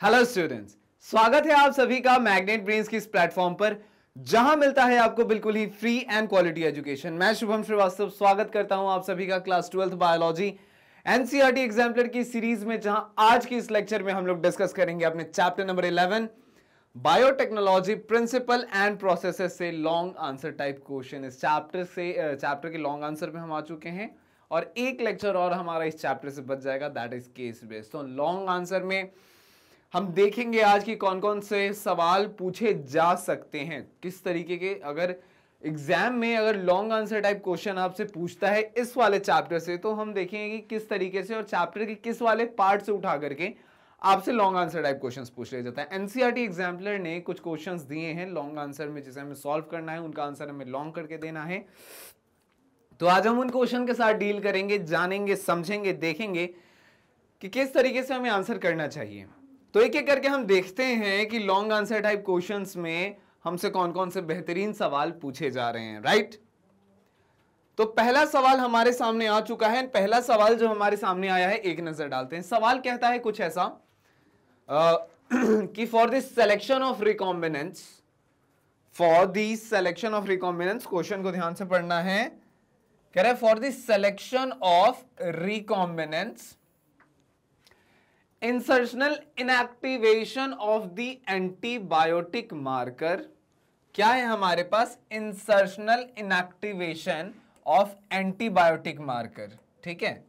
Hello students स्वागत है आप सभी का मैग्नेट ब्रेन्स की इस प्लेटफॉर्म पर, जहाँ मिलता है आपको बिल्कुल ही फ्री एंड क्वालिटी एजुकेशन मैं शुभम श्रीवास्तव स्वागत करता हूँ आप सभी का class twelfth biology NCERT exemplar की सीरीज़ में, जहाँ आज की इस लेक्चर में हम लोग डिस्कस करेंगे अपने chapter number eleven biotechnology principle and processes से लॉन्ग आंसर टाइप क्वेश्चन इस चैप्टर से चैप्टर के लॉन्ग आंसर पे हम आ चुके हैं और एक लेक्चर और हमारा इस चैप्टर से बच जाएगा. दैट इज़ केस बेस्ड तो लॉन्ग आंसर में हम देखेंगे आज की कौन कौन से सवाल पूछे जा सकते हैं। किस तरीके के? अगर एग्ज़ाम में अगर लॉन्ग आंसर टाइप क्वेश्चन आपसे पूछता है इस वाले चैप्टर से तो हम देखेंगे कि किस तरीके से और चैप्टर के किस वाले पार्ट से उठा करके आपसे लॉन्ग आंसर टाइप क्वेश्चंस पूछ लिया जाता है। एनसीईआरटी एग्जाम्पलर ने कुछ क्वेश्चंस दिए हैं लॉन्ग आंसर में, जिसे हमें सॉल्व करना है, उनका आंसर हमें लॉन्ग करके देना है। तो आज हम उन क्वेश्चन के साथ डील करेंगे, जानेंगे, समझेंगे, देखेंगे कि किस तरीके से हमें आंसर करना चाहिए। तो एक एक करके हम देखते हैं कि लॉन्ग आंसर टाइप क्वेश्चन में हमसे कौन कौन से बेहतरीन सवाल पूछे जा रहे हैं राइट तो पहला सवाल हमारे सामने आ चुका है। पहला सवाल जो हमारे सामने आया है एक नज़र डालते हैं। सवाल कहता है कुछ ऐसा आ, कि for this selection of recombinants for the selection of recombinants question को ध्यान से पढ़ना है। कह रहे for this selection of recombinants insertional inactivation of the antibiotic marker क्या है हमारे पास? Insertional inactivation of antibiotic marker ठीक है?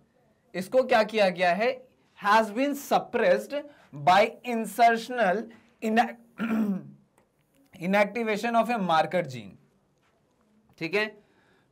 इसको क्या किया गया है? Has been suppressed by insertional inactivation of a marker gene ठीक है?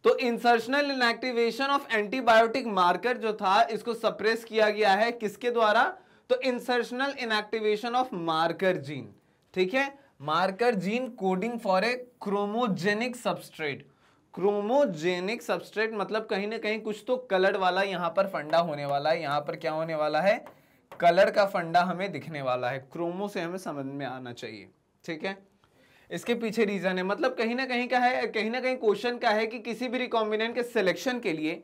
तो insertional inactivation of antibiotic marker जो था, इसको सप्रेस किया गया है किसके द्वारा? तो insertional inactivation of marker gene ठीक है? Marker gene coding for a chromogenic substrate chromogenic substrate मतलब कहीं ना कहीं कुछ तो कलर वाला यहाँ पर फंडा होने वाला है। यहाँ पर क्या होने वाला है? कलर का फंडा हमें दिखने वाला है। क्रोमो से हमें समझ में आना चाहिए, ठीक है? इसके पीछे रीजन है। मतलब कहीं ना कहीं का है, कहीं ना कहीं क्वेश्चन का है कि किसी भी रिकॉम्बिनेंट के सिलेक्शन के लिए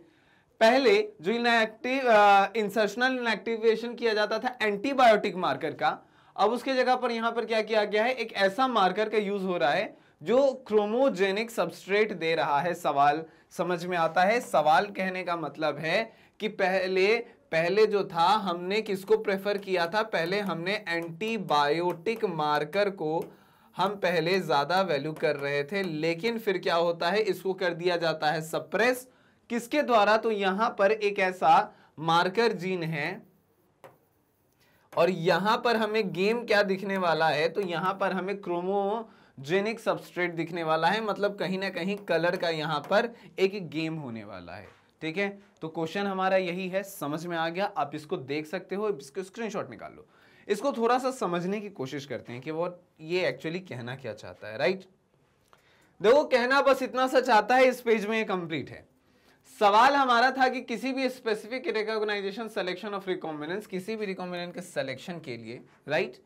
पहले जो इनएक्टिव इंसर्शनल इनएक्टिवेशन किया जाता था एंटीबायोटिक मार्कर का, अब उसके जगह पर यहाँ पर क्या किया गया है? एक ऐसा मार्कर का यूज़ हो रहा है जो क्रोमोजेनिक सबस्ट्रेट दे रहा है सवाल। समझ में आता है? सवाल कहने का मतलब है कि पहले पहले जो था, हमने किसको प्रेफर किया था? पहले हमने एंटीबायोटिक मार्कर को हम पहले ज़्यादा वैल्यू कर रहे थे, लेकिन फिर क्या होता है? इसको कर दिया जाता है सप्रेस किसके द्वारा? तो यहाँ पर एक ऐसा मार्कर जीन है। और यहाँ पर हमें गेम क्या दिखने वाला है? तो यहाँ पर हमें क्रोमोजेनिक सबस्ट्रेट दिखने वाला है। मतलब कहीं ना कहीं कलर का यहाँ पर एक गेम होने वाला है। ठीक है? तो क्वेश्चन हमारा यही है। समझ में आ गया? आप इसको देख सकते हो। इसको स्क्रीनशॉट निकाल लो। इसको थोड़ा सा समझने की कोशिश करते हैं कि वो ये एक्चुअली कहना क्या चाहता है राइट देखो, कहना बस इतना सा चाहता है, इस पेज में कंप्लीट है। सवाल हमारा था कि किसी भी specific recognisation selection of recombinants किसी भी रिकॉम्बिनेंट के सिलेक्शन के लिए राइट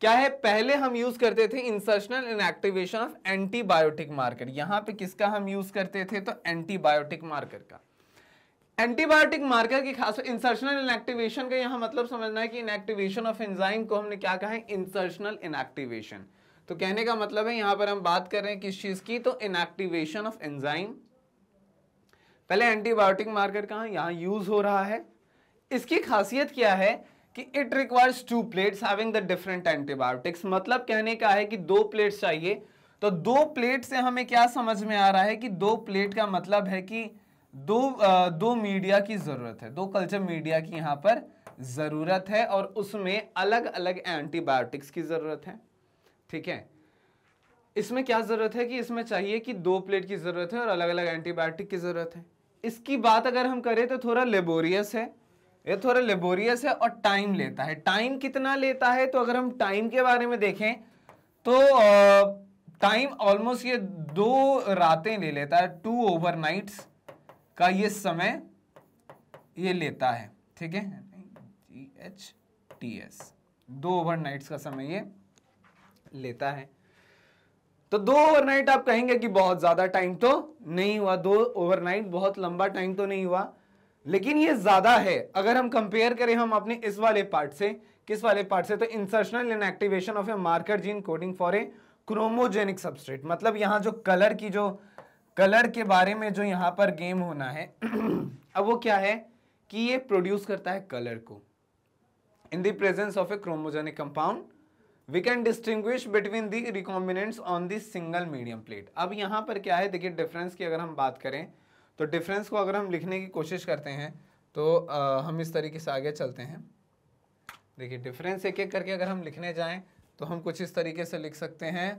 क्या है? पहले हम यूज़ करते थे insertional inactivation of antibiotic marker यहाँ पे किसका हम यूज़ करते थे? तो एंटीबायोटिक मार्कर का। एंटीबायोटिक मार्कर की खास इंसर्शनल इनएक्टिवेशन का यहाँ मतलब समझना है कि इनएक्टिवेशन ऑफ़ एंजाइम को हमने क्या कहा है? इंसर्शनल इनएक्टिवेशन तो कहने का मतलब है यहाँ पर हम बात कर रहे हैं किस चीज़ की? तो इनएक्टिवेशन ऑफ़ एंजाइम पहले एंटीबायोटिक मार्कर कहाँ यहाँ यूज़ हो रहा है? इसकी खासियत क्या है कि it requires two plates having the different antibiotics मतलब कहने का है कि दो प्लेट्स चाहिए। तो दो प्लेट से हमें क्या समझ में आ रहा है कि दो प्लेट का मतलब है कि दो आ, दो मीडिया की ज़रूरत है। दो कल्चर मीडिया की यहाँ पर ज़रूरत है और उसमें अलग अलग एंटीबायोटिक्स की ज़रूरत है। ठीक है? इसमें क्या ज़रूरत है कि इसमें चाहिए कि दो प्लेट की ज़रूरत है और अलग अलग एंटीबायोटिक की ज़रूरत है। इसकी बात अगर हम करें तो थोड़ा लेबोरियस है। ये थोड़ा लेबोरियस है और टाइम लेता है। टाइम कितना लेता है? तो अगर हम टाइम के बारे में देखें तो टाइम ऑलमोस्ट ये दो रातें ले लेता है। टू ओवरनाइट्स का ये समय ये लेता है। ठीक है? जी एच टी एस दो ओवरनाइट्स का समय ये लेता है। तो दो ओवरनाइट आप कहेंगे कि बहुत ज़्यादा टाइम तो नहीं हुआ। दो ओवरनाइट बहुत लंबा टाइम तो नहीं हुआ। लेकिन ये ज़्यादा है। अगर हम कंपेयर करें हम अपने इस वाले पार्ट से, किस वाले पार्ट से तो insertional inactivation of a marker gene coding for a chromogenic substrate मतलब यहाँ जो कलर की जो कलर के बारे में जो यहाँ पर गेम होना है, अब वो क्या है कि ये प्रोड्यूस करता है कलर को। In the presence of a chromogenic compound we can distinguish between the recombinants on the single medium plate अब यहाँ पर क्या है? देखिए डिफरेंस की अगर हम बात करें तो डिफरेंस को अगर हम लिखने की कोशिश करते हैं तो आ, हम इस तरीके से आगे चलते हैं। देखिए डिफरेंस एक एक करके अगर हम लिखने जाएँ तो हम कुछ इस तरीके से लिख सकते हैं।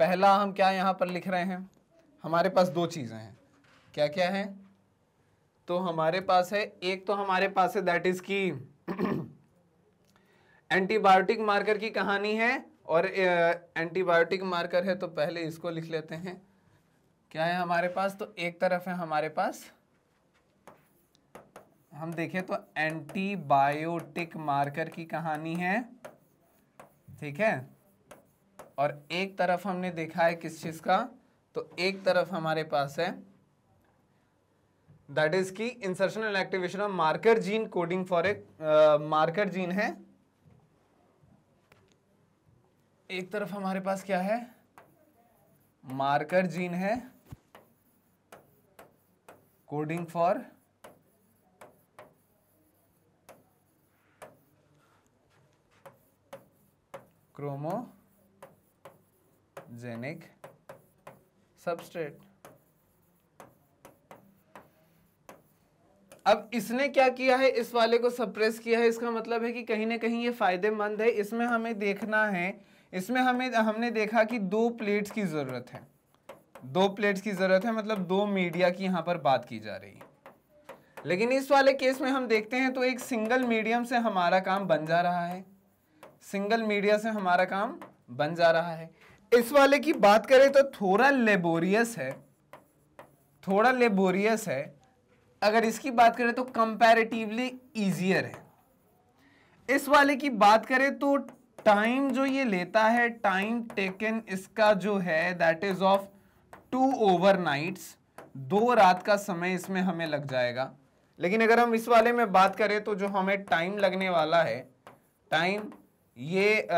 पहला हम क्या यहाँ पर लिख रहे हैं? हमारे पास दो चीज़ें हैं। क्या क्या है? तो हमारे पास है एक तो हमारे पास है दैट इज़ की एंटीबायोटिक मार्कर की कहानी है और एंटीबायोटिक मार्कर है तो पहले इसको लिख लेते हैं। क्या है हमारे पास? तो एक तरफ़ है हमारे पास। हम देखें तो एंटीबायोटिक मार्कर की कहानी है। ठीक है? और एक तरफ़ हमने देखा है किस चीज़ का? तो एक तरफ़ हमारे पास है। दैट इज़ की insertional activation of marker gene coding for a marker gene है। एक तरफ़ हमारे पास क्या है? मार्कर जीन है। Coding for chromogenic substrate. अब इसने क्या किया है? इस वाले को सप्रेस किया है। इसका मतलब है कि कहीं ना कहीं ये फ़ायदेमंद है। इसमें हमें देखना है इसमें हमें, हमने देखा कि दो प्लेट्स की ज़रूरत है। दो प्लेट्स की ज़रूरत है मतलब दो मीडिया की यहाँ पर बात की जा रही है। लेकिन इस वाले केस में हम देखते हैं तो एक सिंगल मीडियम से हमारा काम बन जा रहा है। सिंगल मीडिया से हमारा काम बन जा रहा है। इस वाले की बात करें तो थोड़ा लेबोरियस है। थोड़ा लेबोरियस है। अगर इसकी बात करें तो कंपैरेटिवली इजियर है। इस वाले की बात करें तो टाइम जो ये लेता है टाइम टेकन इसका जो है that is of two overnights दो रात का समय इसमें हमें लग जाएगा। लेकिन अगर हम इस वाले में बात करें तो जो हमें टाइम लगने वाला है टाइम ये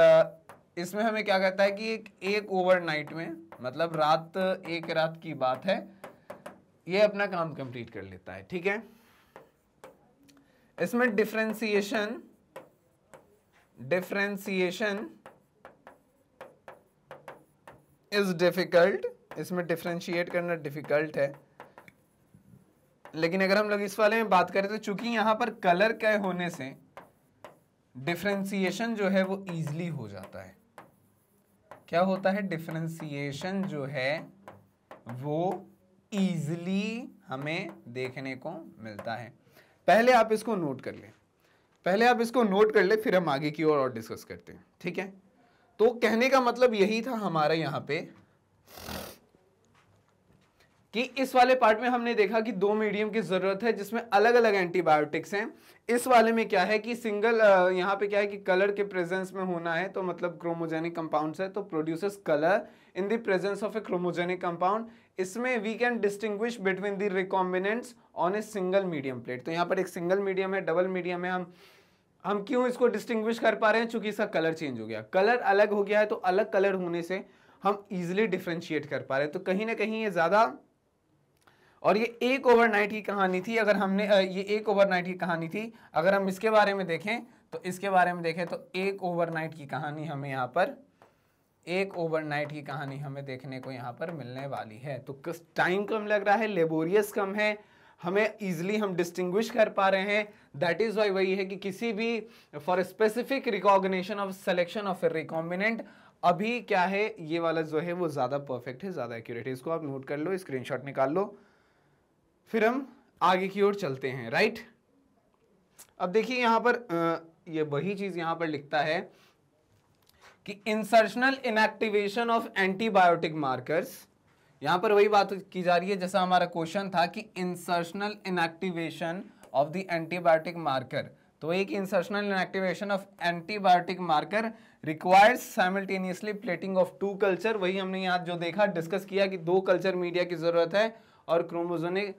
इसमें हमें क्या कहता है कि एक एक ओवरनाइट में मतलब रात, एक रात की बात है, ये अपना काम कंप्लीट कर लेता है, ठीक है? इसमें डिफ्रेंसिएशन डिफ्रेंसिएशन इज़ डिफ़िकल्ट। इसमें डिफ्रेंशिएट करना डिफ़िकल्ट है। लेकिन अगर हम लोग इस वाले में बात करें तो चूँकि यहाँ पर कलर के होने से डिफ्रेंसिएशन जो है वो ईजिली हो जाता है। क्या होता है? डिफ्रेंसिएशन जो है वो ईजिली हमें देखने को मिलता है। पहले आप इसको नोट कर ले। पहले आप इसको नोट कर ले फिर हम आगे की ओर और, डिस्कस करते हैं। ठीक है? तो कहने का मतलब यही था हमारा यहाँ पे कि इस वाले पार्ट में हमने देखा कि दो मीडियम की ज़रूरत है जिसमें अलग अलग एंटीबायोटिक्स हैं। इस वाले में क्या है कि सिंगल यहाँ पे क्या है कि कलर के प्रेजेंस में होना है तो मतलब क्रोमोजेनिक कंपाउंड्स है तो produces colour in the presence of a chromogenic compound इसमें we can distinguish between the recombinants on a single medium plate तो यहाँ पर एक सिंगल मीडियम है डबल मीडियम है हम हम क्यों इसको डिस्टिंग्विश कर पा रहे हैं? चूँकि इसका कलर चेंज हो गया। कलर अलग हो गया है तो अलग कलर होने से हम इजिली डिफ्रेंशिएट कर पा रहे हैं। तो कहीं ना कहीं ये ज़्यादा और ये एक ओवरनाइट की कहानी थी। अगर हमने ये एक ओवरनाइट की कहानी थी, अगर हम इसके बारे में देखें तो इसके बारे में देखें तो एक ओवरनाइट की कहानी हमें यहाँ पर, एक ओवरनाइट की कहानी हमें देखने को यहाँ पर मिलने वाली है। तो टाइम कम लग रहा है? लेबोरियस कम है। हमें इजिली हम डिस्टिंग्विश कर पा रहे हैं। दैट इज़ वाई वही है कि किसी भी for specific recognition of selection of a recombinant अभी क्या है, ये वाला जो है, वो ज़्यादा परफेक्ट है, ज़्यादा एक्यूरेट है। इसको आप नोट कर लो स्क्रीनशॉट निकाल लो। फिर हम आगे की ओर चलते हैं राइट अब देखिए यहाँ पर ये वही चीज़ यहाँ पर लिखता है कि insertional inactivation of antibiotic markers यहाँ पर वही बात की जा रही है, जैसा हमारा क्वेश्चन था कि insertional inactivation of the antibiotic marker तो एक insertional inactivation of antibiotic marker requires simultaneously plating of two culture वही हमने यहाँ जो देखा डिस्कस किया कि दो कल्चर मीडिया की ज़रूरत है और क्रोमोजोनिक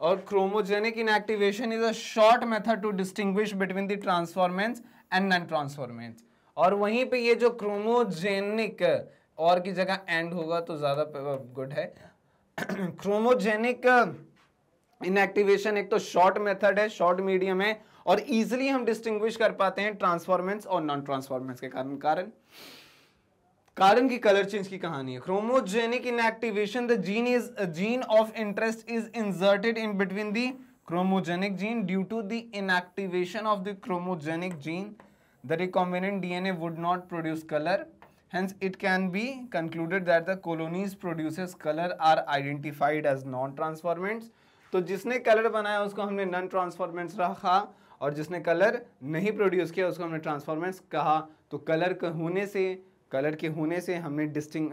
और chromogenic inactivation is a short method to distinguish between the transformants and non transformants और वहीं पे ये जो क्रोमोजेनिक और की जगह एंड होगा तो ज़्यादा गुड है। क्रोमोजेनिक इनएक्टिवेशन एक तो शॉर्ट मेथड है शॉर्ट मीडियम है, और इजिली हम डिस्टिंग्विश कर पाते हैं ट्रांसफॉर्मेंस और नॉन ट्रांसफॉर्मेंस के कारण कारण। कारण की कलर चेंज की कहानी है। Chromogenic inactivation the gene is gene of interest is inserted in between the chromogenic gene due to the inactivation of the chromogenic gene the recombinant DNA would not produce colour hence, it can be concluded that the colonies produces color are identified as non transformants तो जिसने colour बनाया, उसको हमने non transformants रखा, और जिसने colour नहीं produce किया, उसको हमने ट्रांसफॉर्मेंट्स कहा। तो कलर के होने से कलर के होने से हमने डिस्टिंग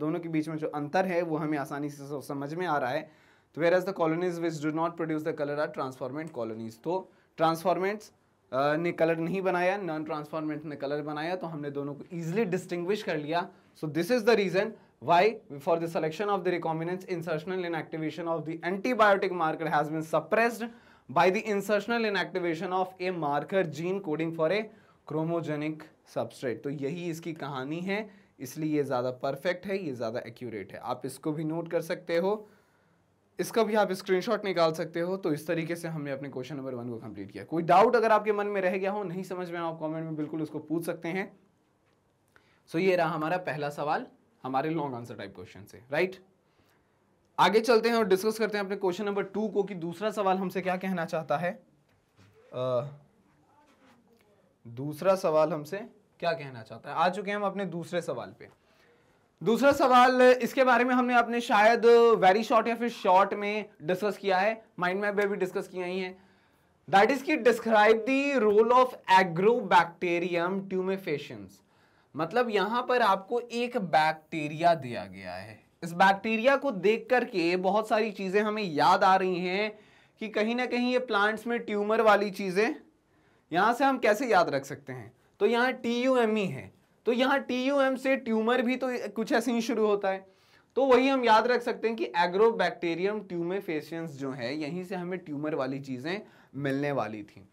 दोनों के बीच में जो अंतर है, वो हमें आसानी से समझ में आ रहा है। तो whereas the colonies which do not produce the colour are transformant colonies तो ट्रांसफॉर्मेंट्स ने कलर नहीं बनाया नॉन ट्रांसफॉर्मेंट ने कलर बनाया तो हमने दोनों को इजिली डिस्टिंग्विश कर लिया so this is the reason why for the selection of the recombinants insertional inactivation of the antibiotic marker has been suppressed by the insertional inactivation of a marker gene coding for a chromogenic substrate तो यही इसकी कहानी है इसलिए ये ज़्यादा perfect है ये ज़्यादा एक्यूरेट है आप इसको भी नोट कर सकते हो इसका भी आप स्क्रीनशॉट निकाल सकते हो तो इस तरीके से हमने अपने क्वेश्चन नंबर वन को कंप्लीट किया। कोई डाउट अगर आपके मन में रह गया हो नहीं समझ में आप कमेंट में बिल्कुल उसको पूछ सकते हैं। सो so ये रहा हमारा पहला सवाल हमारे लॉन्ग आंसर टाइप क्वेश्चन से राइट आगे चलते हैं और डिस्कस करते हैं अपने क्वेश्चन नंबर टू को कि दूसरा सवाल हमसे क्या कहना चाहता है? आ, दूसरा सवाल हमसे क्या कहना चाहता है? आ चुके हैं हम अपने दूसरे सवाल पे। दूसरा सवाल, इसके बारे में हमने अपने शायद वेरी शॉर्ट या फिर शॉर्ट में डिस्कस किया है। माइंड मैप में भी डिस्कस किया ही है। दैट इज़ की describe the role of Agrobacterium tumefaciens मतलब यहाँ पर आपको एक बैक्टीरिया दिया गया है। इस बैक्टीरिया को देख करके बहुत सारी चीज़ें हमें याद आ रही हैं कि कहीं ना कहीं ये प्लांट्स में ट्यूमर वाली चीज़ें, यहाँ से हम कैसे याद रख सकते हैं? तो यहाँ टी यू एम ही है। तो यहाँ टी यू एम से ट्यूमर भी तो कुछ ऐसे ही शुरू होता है। तो वही हम याद रख सकते हैं कि एग्रोबैक्टीरियम ट्यूमेफेशियंस जो है, यहीं से हमें ट्यूमर वाली चीज़ें मिलने वाली थी।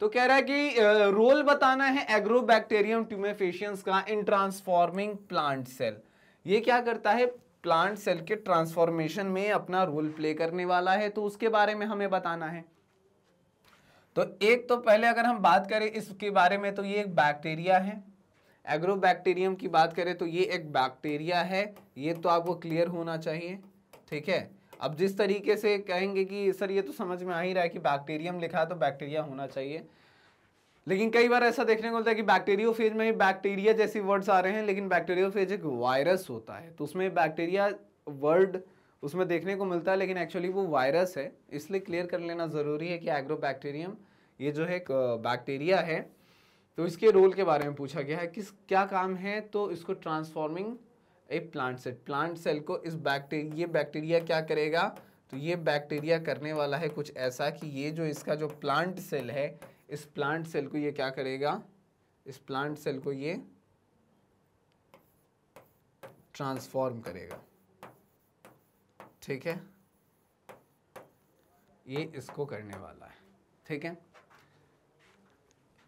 तो कह रहा है कि रोल बताना है एग्रोबैक्टीरियम ट्यूमेफेशियंस का इन ट्रांसफॉर्मिंग प्लांट सेल ये क्या करता है? प्लांट सेल के ट्रांसफॉर्मेशन में अपना रोल प्ले करने वाला है तो उसके बारे में हमें बताना है। तो एक तो पहले अगर हम बात करें इसके बारे में तो ये एक बैक्टीरिया है। एग्रोबैक्टीरियम की बात करें तो ये एक बैक्टीरिया है, ये तो आपको क्लियर होना चाहिए, ठीक है? अब जिस तरीके से कहेंगे कि सर ये तो समझ में आ ही रहा है कि बैक्टीरियम लिखा है तो बैक्टीरिया होना चाहिए। लेकिन कई बार ऐसा देखने को मिलता है कि बैक्टीरियो फ़ेज़ में बैक्टीरिया जैसी वर्ड्स आ रहे हैं, लेकिन बैक्टीरियो फ़ेज़ एक वायरस होता है तो उसमें बैक्टीरिया वर्ड उसमें देखने को मिलता है, लेकिन एक्चुअली वो वायरस है, इसलिए क्लियर कर लेना ज़रूरी है कि एग्रोबैक्टीरियम, ये जो है बैक्टीरिया है। तो इसके रोल के बारे में पूछा गया है किस क्या काम है तो इसको transforming a plant cell plant cell को इस बैक्टीरिया ये बैक्टीरिया क्या करेगा? तो ये बैक्टीरिया करने वाला है कुछ ऐसा कि ये जो इसका जो प्लांट सेल है, इस प्लांट सेल को ये क्या करेगा? इस प्लांट सेल को ये ट्रांसफॉर्म करेगा। ठीक है? ये इसको करने वाला है। ठीक है?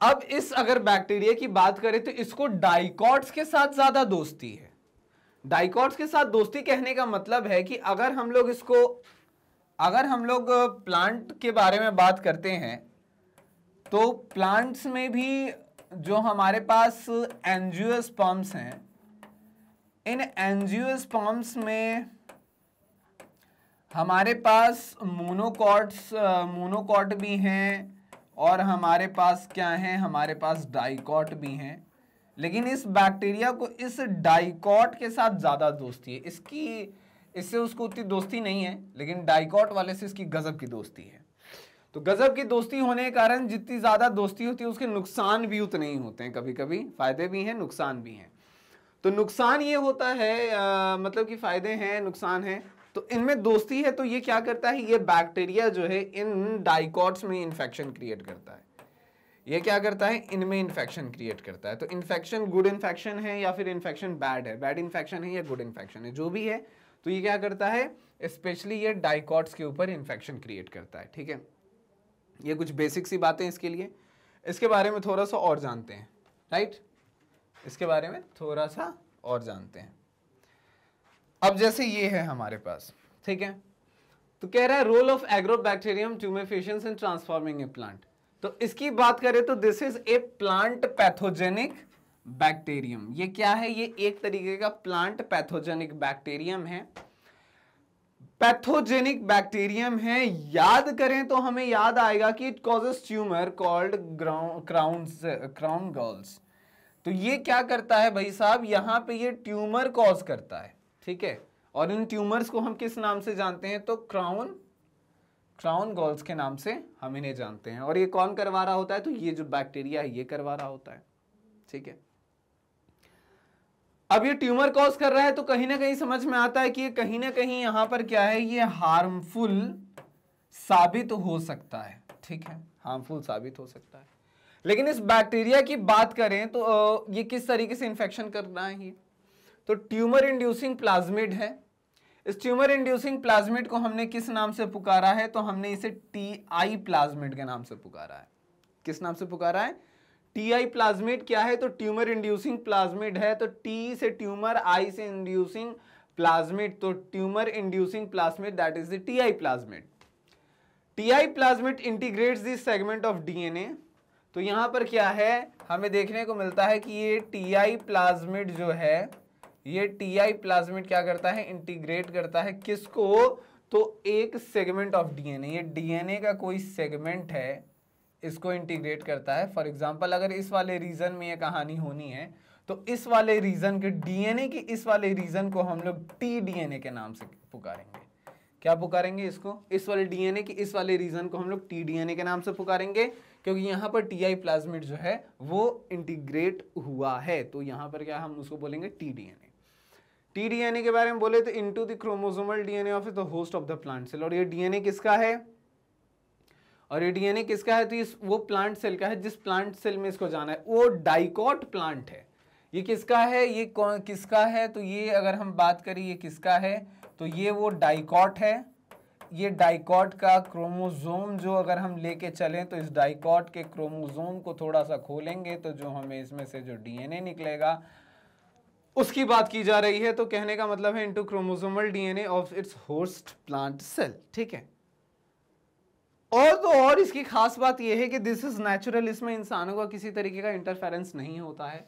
अब इस अगर बैक्टीरिया की बात करें तो इसको डाइकॉट्स के साथ ज़्यादा दोस्ती है। डाइकॉट्स के साथ दोस्ती कहने का मतलब है कि अगर हम लोग इसको, अगर हम लोग प्लांट के बारे में बात करते हैं तो प्लांट्स में भी जो हमारे पास एनजियोस्पर्म्स हैं, इन एनजियोस्पर्म्स में हमारे पास मोनोकॉट्स, मोनोकॉट भी हैं और हमारे पास क्या है? हमारे पास डाइकॉट भी हैं। लेकिन इस बैक्टीरिया को इस डाइकॉट के साथ ज़्यादा दोस्ती है। इसकी इससे उसको उतनी दोस्ती नहीं है लेकिन डाइकॉट वाले से इसकी गज़ब की दोस्ती है। तो गज़ब की दोस्ती होने के कारण जितनी ज़्यादा दोस्ती होती है उसके नुकसान भी उतने ही होते हैं कभी कभी फ़ायदे भी हैं नुकसान भी हैं। तो नुकसान ये होता है आ, मतलब कि फ़ायदे हैं नुकसान हैं। तो इनमें दोस्ती है तो ये क्या करता है? ये बैक्टीरिया जो है, इन डाइकॉट्स में इन्फेक्शन क्रिएट करता है। ये क्या करता है? इनमें इन्फेक्शन क्रिएट करता है। तो इन्फेक्शन गुड इन्फेक्शन है या फिर इन्फेक्शन बैड है? बैड इन्फेक्शन है या गुड इन्फेक्शन है? जो भी है तो ये क्या करता है? स्पेशली ये डाइकॉट्स के ऊपर इन्फेक्शन क्रिएट करता है। ठीक है? ये कुछ बेसिक सी बातें इसके लिए। इसके बारे में थोड़ा सा और जानते हैं। राइट इसके बारे में थोड़ा सा और जानते हैं। अब जैसे ये है हमारे पास, ठीक है? तो कह रहा है role of Agrobacterium tumefaciens in transforming a plant तो इसकी बात करें तो this is a plant pathogenic bacterium ये क्या है? ये एक तरीके का प्लांट पैथोजेनिक बैक्टीरियम है। पैथोजेनिक बैक्टीरियम है, याद करें तो हमें याद आएगा कि it causes tumour called crown crown galls तो ये क्या करता है भाई साहब? यहाँ पे ये ट्यूमर कॉज करता है। ठीक है? और इन ट्यूमर्स को हम किस नाम से जानते हैं? तो क्राउन क्राउन गॉल्स के नाम से हम इन्हें जानते हैं। और ये कौन करवा रहा होता है? तो ये जो बैक्टीरिया है, ये करवा रहा होता है। ठीक है? अब ये ट्यूमर कॉज कर रहा है तो कहीं ना कहीं समझ में आता है कि ये कहीं ना कहीं यहाँ पर क्या है? ये हार्मफुल साबित हो सकता है। ठीक है? हार्मफुल साबित हो सकता है। लेकिन इस बैक्टीरिया की बात करें तो ये किस तरीके से इंफेक्शन कर रहा है ये? तो ट्यूमर इंड्यूसिंग प्लाज्मिड है। इस ट्यूमर इंड्यूसिंग प्लाज्मिड को हमने किस नाम से पुकारा है? तो हमने इसे टी आई प्लाज्मिड के नाम से पुकारा है। किस नाम से पुकारा है? टी आई प्लाज्मिड क्या है? तो ट्यूमर इंड्यूसिंग प्लाज्मिड है। तो टी से ट्यूमर, आई से इंड्यूसिंग प्लाज्मिड। तो tumour inducing plasmid that is the T I plasmid. T I plasmid integrates this segment of DNA तो यहाँ पर क्या है? हमें देखने को मिलता है कि ये टी आई प्लाज्मिड जो है ये टी आई प्लाज्मिड क्या करता है? इंटीग्रेट करता है किसको? तो एक सेगमेंट ऑफ़ डीएनए ये डीएनए का कोई सेगमेंट है, इसको इंटीग्रेट करता है। फॉर एग्ज़ाम्पल अगर इस वाले रीजन में ये कहानी होनी है तो इस वाले रीजन के डीएनए की इस वाले रीजन को हम लोग टी डीएनए के नाम से पुकारेंगे। क्या पुकारेंगे इसको? इस वाले डीएनए की इस वाले रीजन को हम लोग टी डीएनए के नाम से पुकारेंगे, क्योंकि यहाँ पर टी आई प्लाज्मिड जो है, वो इंटीग्रेट हुआ है। तो यहाँ पर क्या हम उसको बोलेंगे टी डीएनए टी डीएनए के बारे में बोले तो into the chromosomal DNA of the host of the plant cell और ये डीएनए किसका है? और ये डीएनए किसका है? तो इस वो प्लांट सेल का है जिस प्लांट सेल में इसको जाना है। वो डाइकॉट प्लांट है। ये किसका है? ये कौन, किसका है? तो ये अगर हम बात करें, ये किसका है? तो ये वो डाइकॉट है। ये डाइकॉट का क्रोमोजोम जो अगर हम लेके चलें तो इस डाइकॉट के क्रोमोजोम को थोड़ा सा खोलेंगे तो जो हमें इसमें से जो डीएनए निकलेगा उसकी बात की जा रही है तो कहने का मतलब है into chromosomal DNA of its host plant cell ठीक है? और तो और इसकी खास बात यह है कि दिस इज़ नेचुरल इसमें इंसानों का किसी तरीके का इंटरफेरेंस नहीं होता है।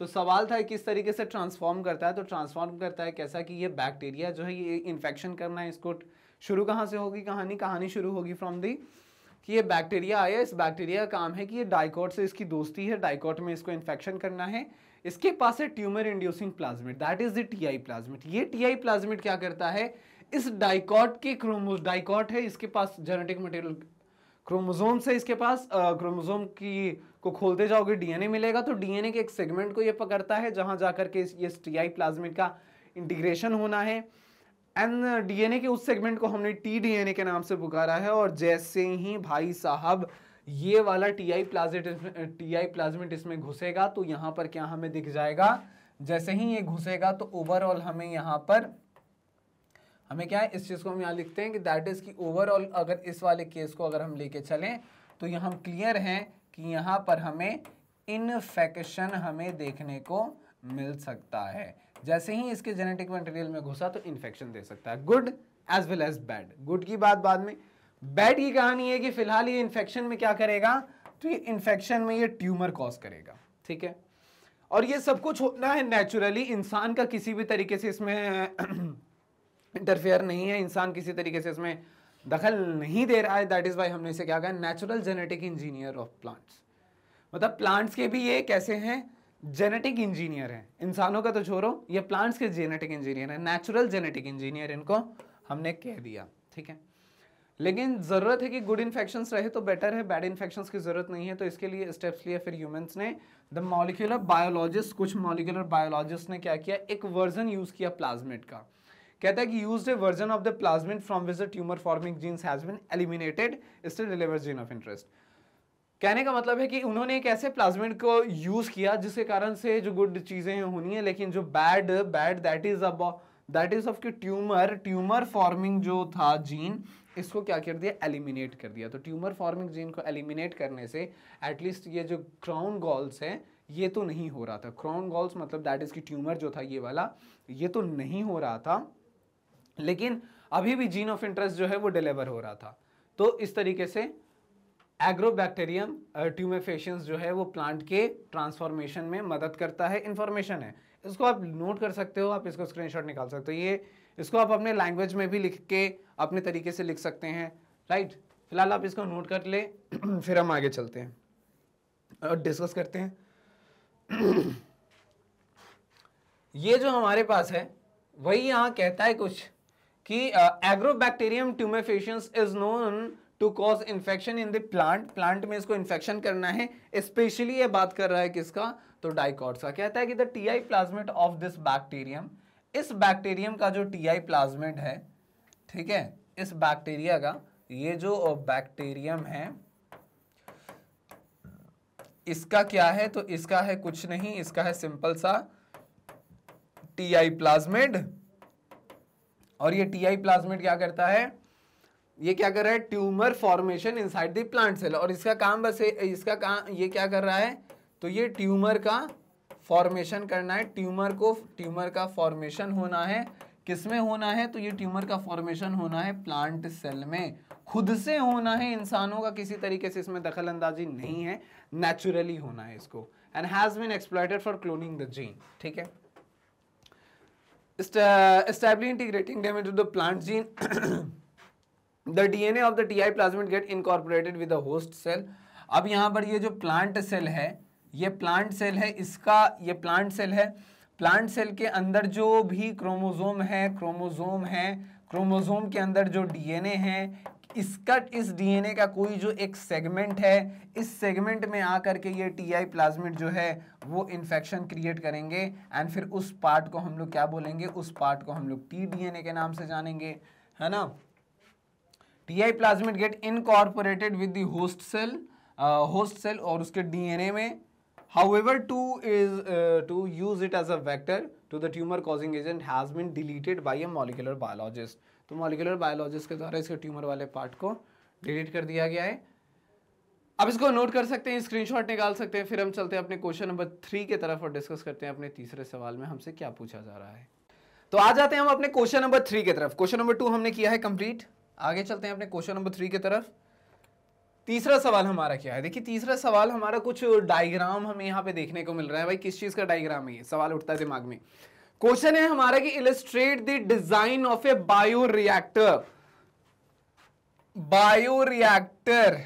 तो सवाल था किस तरीके से ट्रांसफॉर्म करता है तो ट्रांसफॉर्म करता है कैसा कि ये बैक्टीरिया जो है ये इन्फेक्शन करना है, इसको शुरू कहाँ से होगी, कहानी कहानी शुरू होगी फ्रॉम दी कि ये बैक्टीरिया आया, इस बैक्टीरिया का काम है कि ये डाइकॉट से इसकी दोस्ती है डाइकॉट में इसको इन्फेक्शन करना है। इसके पास है tumour inducing plasmid that is the TI plasmid. ये टीआई प्लाज्मिड क्या करता है? इस डाइकॉट के क्रोमोज डाइकॉट है, इसके पास जेनेटिक मटेरियल क्रोमोजोम से इसके पास क्रोमोजोम की को खोलते जाओगे डीएनए मिलेगा तो डीएनए के एक सेगमेंट को ये पकड़ता है, जहाँ जाकर के ये टीआई प्लाज्मिड का इंटीग्रेशन होना है। एंड डीएनए के उस सेगमेंट को हमने टी डीएनए के नाम से पुकारा है, और जैसे ही भाई साहब ये वाला T I plasmid T I plasmid इसमें घुसेगा तो यहाँ पर क्या हमें दिख जाएगा? जैसे ही ये घुसेगा तो ओवरऑल हमें यहाँ पर, हमें क्या है, इस चीज़ को हम यहाँ लिखते हैं कि दैट इज़ की ओवरऑल अगर इस वाले केस को अगर हम लेके चलें तो यहाँ हम क्लियर हैं कि यहाँ पर हमें इनफेक्शन हमें देखने को मिल सकता है। जैसे ही इसके जेनेटिक मटेरियल में घुसा तो इन्फेक्शन दे सकता है। Good as well as bad good की बात बाद में बैड की कहानी है कि फ़िलहाल ये इन्फेक्शन में क्या करेगा? तो ये इन्फेक्शन में ये ट्यूमर कॉज करेगा, ठीक है? और ये सब कुछ होना है नेचुरली इंसान का किसी भी तरीके से इसमें इंटरफेयर नहीं है, इंसान किसी तरीके से इसमें दखल नहीं दे रहा है। दैट इज़ वाई हमने इसे क्या कहा? Natural genetic engineer of plants मतलब प्लांट्स के भी ये कैसे हैं? जेनेटिक इंजीनियर हैं। इंसानों का तो छोड़ो, ये प्लांट्स के जेनेटिक इंजीनियर हैं। नेचुरल जेनेटिक इंजीनियर इनको हमने कह दिया, ठीक है? लेकिन ज़रूरत है कि गुड इन्फेक्शंस रहे तो बेटर है बैड इन्फेक्शंस की ज़रूरत नहीं है तो इसके लिए स्टेप्स लिए फिर ह्यूमंस ने द मॉलिकुलर बायोलॉजिस्ट कुछ मॉलिकुलर बायोलॉजिस्ट ने क्या किया, एक वर्जन यूज़ किया प्लाज्मिड का। कहता है कि use a version of the plasmid from which the tumour forming genes has been eliminated still deliver gene of interest कहने का मतलब है कि उन्होंने एक ऐसे प्लाज्मिड को यूज़ किया जिसके कारण से जो गुड चीज़ें होनी है, लेकिन जो बैड बैड दैट इज़ अब दैट इज़ ऑफ़ की ट्यूमर ट्यूमर फॉर्मिंग जो था जीन इसको क्या कर दिया? एलिमिनेट कर दिया। तो ट्यूमर फॉर्मिंग जीन को एलिमिनेट करने से एटलीस्ट ये जो क्राउन गॉल्स है, ये तो नहीं हो रहा था। क्राउन गॉल्स मतलब दैट इज़ की ट्यूमर जो था ये वाला, ये तो नहीं हो रहा था। लेकिन अभी भी जीन ऑफ़ इंटरेस्ट जो है वो डिलीवर हो रहा था। तो इस तरीके से एग्रोबैक्टीरियम ट्यूमेफेशियंस जो है वो प्लांट के ट्रांसफॉर्मेशन में मदद करता है। इंफॉर्मेशन है। इसको आप नोट कर सकते हो, आप इसको स्क्रीनशॉट निकाल सकते हो। ये इसको आप अपने लैंग्वेज में भी लिख के अपने तरीके से लिख सकते हैं राइट फ़िलहाल आप इसको नोट कर ले, फिर हम आगे चलते हैं और डिस्कस करते हैं। ये जो हमारे पास है, वही यहाँ कहता है कुछ कि Agrobacterium tumefaciens is known to cause infection in the plant plant में इसको इन्फेक्शन करना है स्पेशली ये बात कर रहा है किसका? तो डाइकॉट्स का। कहता है कि the T I plasmid of this bacterium इस बैक्टीरियम का जो टीआई प्लाज्मेट है, ठीक है, इस बैक्टीरिया का, ये जो बैक्टीरियम है, इसका क्या है? तो इसका है कुछ नहीं, इसका है सिंपल सा टीआई प्लाज्मेट और ये टीआई प्लाज्मेट क्या करता है? ये क्या कर रहा है? Tumour formation inside the plant cell. और इसका काम बस इसका काम ये क्या कर रहा है? तो ये ट्यूमर का फॉर्मेशन करना है, ट्यूमर को, ट्यूमर का फॉर्मेशन होना है। किसमें होना है? तो ये ट्यूमर का फॉर्मेशन होना है प्लांट सेल में। खुद से होना है, इंसानों का किसी तरीके से इसमें दखल अंदाजी नहीं है नेचुरली होना है इसको। And has been exploited for cloning the gene ठीक है? Established integrating them into the plant gene, the DNA of the TI plasmid get incorporated with the host cell. अब यहाँ पर ये जो प्लांट सेल है ये प्लांट सेल है, इसका ये प्लांट सेल है। प्लांट सेल के अंदर जो भी क्रोमोजोम है क्रोमोजोम है क्रोमोजोम के अंदर जो डीएनए है, इसका, इस डीएनए का कोई जो एक सेगमेंट है, इस सेगमेंट में आकर के ये टीआई प्लाज्मिड जो है, वो इन्फेक्शन क्रिएट करेंगे। एंड फिर उस पार्ट को हम लोग क्या बोलेंगे? उस पार्ट को हम लोग टी डीएनए के नाम से जानेंगे, है ना? TI plasmid get incorporated with the host cell host cell और उसके डीएनए में। However, to is uh, to use it as a vector to the tumor causing agent has been deleted by a molecular biologist. तो molecular biologist के द्वारा इसके tumour वाले part को delete कर दिया गया है। अब इसको नोट कर सकते हैं स्क्रीनशॉट निकाल सकते हैं फिर हम चलते हैं अपने क्वेश्चन नंबर थ्री के तरफ़ और डिस्कस करते हैं अपने तीसरे सवाल में हमसे क्या पूछा जा रहा है। तो आ जाते हैं हम अपने क्वेश्चन नंबर थ्री की तरफ़। क्वेश्चन नंबर टू हमने किया है कंप्लीट आगे चलते हैं अपने क्वेश्चन नंबर थ्री की तरफ़। तीसरा सवाल हमारा क्या है? देखिए, तीसरा सवाल हमारा कुछ डायग्राम हमें यहाँ पे देखने को मिल रहा है। भाई, किस चीज़ का डायग्राम है ये? सवाल उठता है दिमाग में। क्वेश्चन है हमारा कि illustrate the design of a bioreactor bioreactor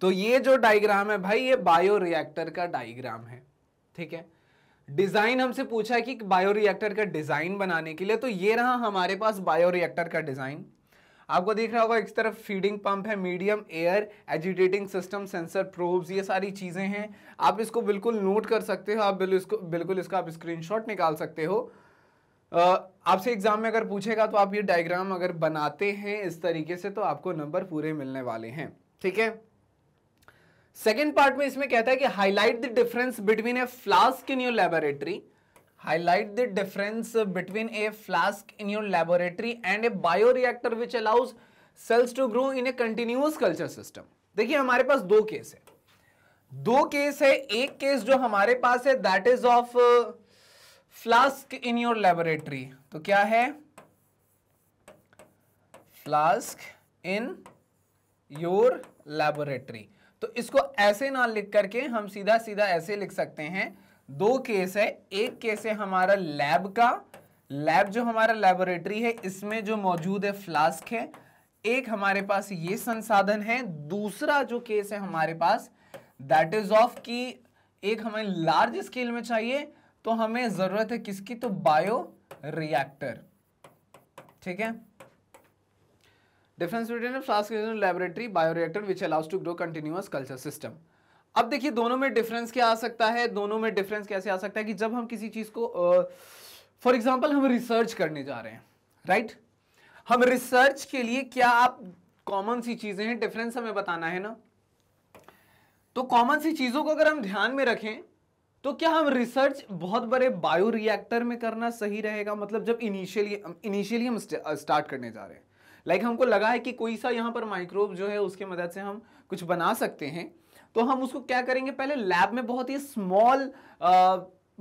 तो ये जो डायग्राम है, भाई, ये बायो रिएक्टर का डायग्राम है। ठीक है? डिज़ाइन हमसे पूछा है कि बायो रिएक्टर का डिज़ाइन बनाने के लिए तो ये रहा हमारे पास बायो रिएक्टर का डिज़ाइन आपको दिख रहा होगा एक तरफ़ फीडिंग पंप है medium air agitating system sensor probes ये सारी चीज़ें हैं। आप इसको बिल्कुल नोट कर सकते हो, आप इसको, बिल्कुल इसका आप स्क्रीनशॉट निकाल सकते हो। आपसे एग्ज़ाम में अगर पूछेगा तो आप ये डायग्राम अगर बनाते हैं इस तरीके से तो आपको नंबर पूरे मिलने वाले हैं, ठीक है? सेकेंड पार्ट में इसमें कहता है कि highlight the difference between a flask in your laboratory highlight the difference between a flask in your laboratory and a bioreactor which allows cells to grow in a continuous culture system देखिए हमारे पास दो case है दो case है एक case जो हमारे पास है that is of flask in your laboratory तो क्या है फ्लास्क इन योर लेबोरेटरी तो इसको ऐसे ना लिख करके हम सीधा सीधा ऐसे लिख सकते हैं दो केस है। एक केस है हमारा लैब का। लैब जो हमारा लेबोरेटरी है, इसमें जो मौजूद है फ्लास्क है, एक हमारे पास ये संसाधन है। दूसरा जो केस है हमारे पास दैट इज़ ऑफ़ की एक हमें लार्ज स्केल में चाहिए तो हमें ज़रूरत है किसकी? तो बायो रिएक्टर ठीक है? Difference between flask laboratory bioreactor which allows to grow continuous culture system अब देखिए दोनों में डिफरेंस क्या आ सकता है? दोनों में डिफरेंस कैसे आ सकता है कि जब हम किसी चीज़ को फॉर uh, एग्ज़ाम्पल हम रिसर्च करने जा रहे हैं राइट right? हम रिसर्च के लिए क्या आप कॉमन सी चीज़ें हैं? डिफरेंस हमें बताना है ना? तो कॉमन सी चीज़ों को अगर हम ध्यान में रखें तो क्या हम रिसर्च बहुत बड़े बायो रिएक्टर में करना सही रहेगा? मतलब जब इनिशियली इनिशियली हम स्टार्ट करने जा रहे हैं। लाइक like हमको लगा है कि कोई सा यहाँ पर माइक्रोब जो है उसके मदद से हम कुछ बना सकते हैं। तो हम उसको क्या करेंगे? पहले लैब में बहुत ही स्मॉल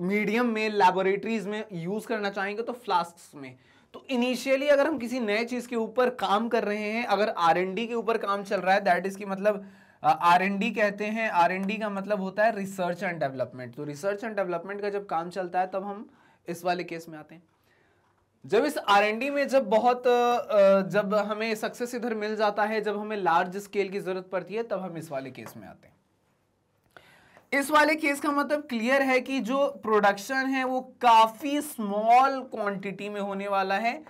मीडियम में लेबोरेटरीज में यूज़ करना चाहेंगे तो फ्लास्क में। तो इनिशियली अगर हम किसी नए चीज़ के ऊपर काम कर रहे हैं, अगर आरएनडी के ऊपर काम चल रहा है दैट इज़ की मतलब आर एन डी कहते हैं आर एन डी का मतलब होता है रिसर्च एंड डेवलपमेंट तो रिसर्च एंड डेवलपमेंट का जब काम चलता है, तब हम इस वाले केस में आते हैं। जब इस आर एन डी में जब बहुत जब हमें सक्सेस इधर मिल जाता है, जब हमें लार्ज स्केल की ज़रूरत पड़ती है, तब हम इस वाले केस में आते हैं। इस वाले केस का मतलब क्लियर है कि जो प्रोडक्शन है, वो काफ़ी स्मॉल क्वांटिटी में होने वाला है।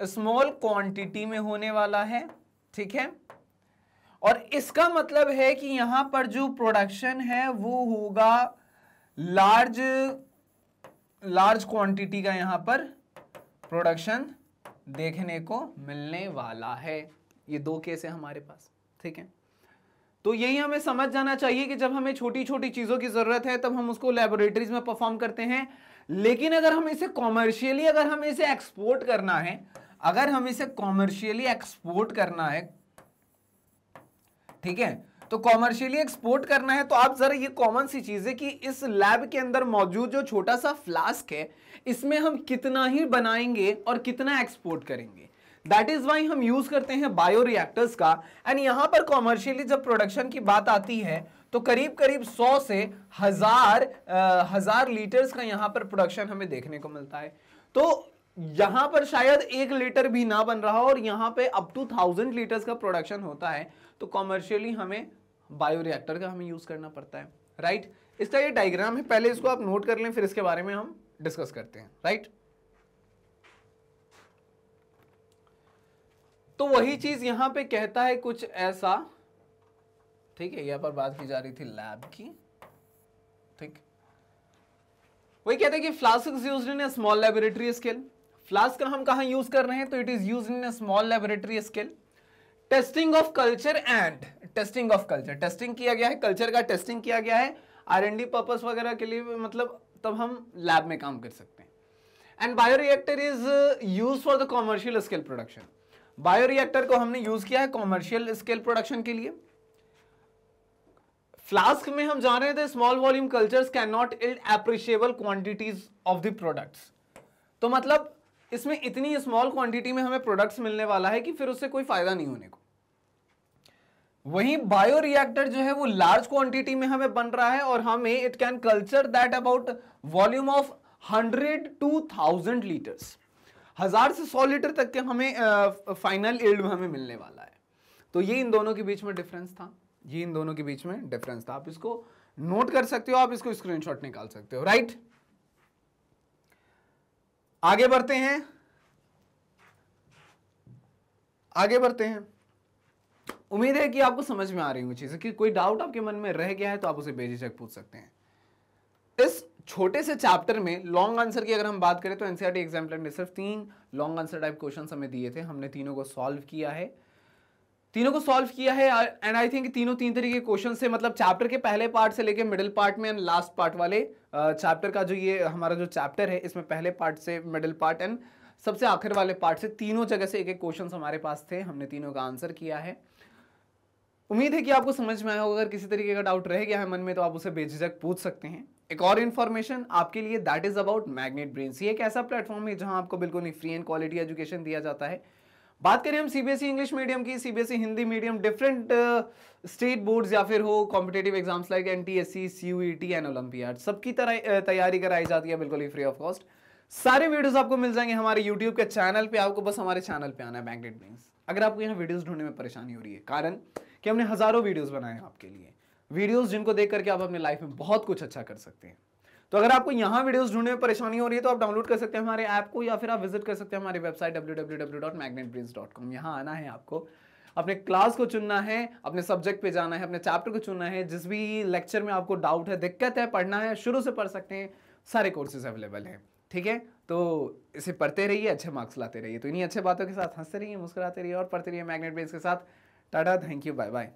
स्मॉल क्वांटिटी में होने वाला है, ठीक है? और इसका मतलब है कि यहाँ पर जो प्रोडक्शन है, वो होगा लार्ज लार्ज क्वांटिटी का यहाँ पर प्रोडक्शन देखने को मिलने वाला है। ये दो केस है हमारे पास, ठीक है? तो यही हमें समझ जाना चाहिए कि जब हमें छोटी छोटी चीज़ों की ज़रूरत है, तब हम उसको लेबोरेटरीज में परफॉर्म करते हैं। लेकिन अगर हम इसे कॉमर्शियली अगर हमें इसे एक्सपोर्ट करना है, अगर हम इसे कॉमर्शियली एक्सपोर्ट करना है, ठीक है? तो कॉमर्शियली एक्सपोर्ट करना है तो आप जरा ये कॉमन सी चीज़ है कि इस लैब के अंदर मौजूद जो छोटा सा फ्लास्क है, इसमें हम कितना ही बनाएँगे और कितना एक्सपोर्ट करेंगे। दैट इज़ वाई हम यूज़ करते हैं बायो रिएक्टर्स का। एंड यहाँ पर कॉमर्शियली जब प्रोडक्शन की बात आती है तो करीब करीब सौ से हज़ार आ, हज़ार लीटर्स का यहाँ पर प्रोडक्शन हमें देखने को मिलता है। तो यहाँ पर शायद एक लीटर भी ना बन रहा हो और यहाँ पे अप टू थाउज़ेंड लीटर्स का प्रोडक्शन होता है तो कॉमर्शियली हमें बायोरिएक्टर का हमें यूज़ करना पड़ता है। राइट इसका ये डायग्राम है पहले इसको आप नोट कर लें फिर इसके बारे में हम डिस्कस करते हैं। राइट तो वही चीज़ यहाँ पे कहता है कुछ ऐसा। ठीक है, यहाँ पर बात की जा रही थी लैब की। ठीक। वही कहते हैं कि flask used in small laboratory scale flask हम कहा यूज़ कर रहे हैं? तो it is use in small laboratory scale testing of culture and testing of culture testing किया गया है कल्चर का टेस्टिंग किया गया है। आर एन डी पर्पज वगैरह के लिए मतलब तब हम लैब में काम कर सकते हैं। And bioreactor is use for the commercial scale production bioreactor को हमने यूज़ किया है कॉमर्शियल स्केल प्रोडक्शन के लिए। फ्लास्क में हम जान रहे थे small volume cultures can not yield appreciable quantities of the products तो मतलब इसमें इतनी स्मॉल क्वांटिटी में हमें प्रोडक्ट्स मिलने वाला है कि फिर उससे कोई फ़ायदा नहीं होने को। वहीं बायो रिएक्टर जो है वो लार्ज क्वांटिटी में हमें बन रहा है और हमें it can culture that about volume of hundred to thousand litres हज़ार से सौ लीटर तक के हमें फाइनल में हमें मिलने वाला है। तो ये इन दोनों के बीच में डिफरेंस था। ये इन दोनों के बीच में डिफरेंस था। आप इसको नोट कर सकते हो, आप इसको स्क्रीनशॉट निकाल सकते हो। राइट आगे बढ़ते हैं। आगे बढ़ते हैं। उम्मीद है कि आपको समझ में आ रही हूँ चीज़ें, कि कोई डाउट आपके मन में रह गया है तो आप उसे बेझिझक पूछ सकते हैं। इस छोटे से चैप्टर में लॉन्ग आंसर की अगर हम बात करें तो एनसीआरटी एग्जाम्पलर में सिर्फ़ तीन लॉन्ग आंसर टाइप क्वेश्चन हमें दिए थे। हमने तीनों को सॉल्व किया है। तीनों को सॉल्व किया है एंड आई थिंक तीनों तीन तरीके के क्वेश्चन से मतलब चैप्टर के पहले पार्ट से लेके मिडिल पार्ट में एंड लास्ट पार्ट वाले चैप्टर का जो ये हमारा जो चैप्टर है, इसमें पहले पार्ट से मिडिल पार्ट एंड सबसे आखिर वाले पार्ट से तीनों जगह से एक एक क्वेश्चन हमारे पास थे। हमने तीनों का आंसर किया है। उम्मीद है कि आपको समझ में आया होगा। अगर किसी तरीके का डाउट रह गया है मन में तो आप उसे बेझिझक पूछ सकते हैं। एक और इन्फॉर्मेशन आपके लिए that is about Magnet Brains ये एक ऐसा प्लेटफॉर्म है जहाँ आपको बिल्कुल नहीं फ्री एंड क्वालिटी एजुकेशन दिया जाता है। बात करें हम सीबीएसई इंग्लिश मीडियम की। CBSE Hindi medium different state boards या फिर हो competitive exams like N T S C C U T and Olympiad सबकी तरह तैयारी कराई जाती है बिल्कुल ही फ्री ऑफ़ कॉस्ट सारे वीडियोस आपको मिल जाएँगे हमारे यूट्यूब के चैनल पे। आपको बस हमारे चैनल पे आना है बैंकडेट ब्रेन्स अगर आपको यहाँ वीडियोस ढूँढने में परेशानी हो रही है, कारण कि हमने हज़ारों वीडियोस बनाए हैं आपके लिए। वीडियोस जिनको देख करके आप अपने लाइफ में बहुत कुछ अच्छा कर सकते हैं। तो अगर आपको यहाँ वीडियोस ढूँढने में परेशानी हो रही है तो आप डाउनलोड कर सकते हैं हमारे ऐप को, या फिर आप विज़िट कर सकते हैं हमारी वेबसाइट डब्ल्यू यहाँ आना है आपको। अपने क्लास को चुनना है, अपने सब्जेक्ट पे जाना है, अपने चैप्टर को चुनना है, जिस भी लेक्चर में आपको डाउट है, दिक्कत है, पढ़ना है, शुरू से पढ़ सकते हैं, सारे कोर्सेज अवेलेबल हैं। ठीक है? तो इसे पढ़ते रहिए, अच्छे मार्क्स लाते रहिए। तो इन्हीं अच्छे बातों के साथ हँसते रहिए, मुस्कुराते रहिए और पढ़ते रहिए मैग्नेट बेस के साथ। Tata thank you bye bye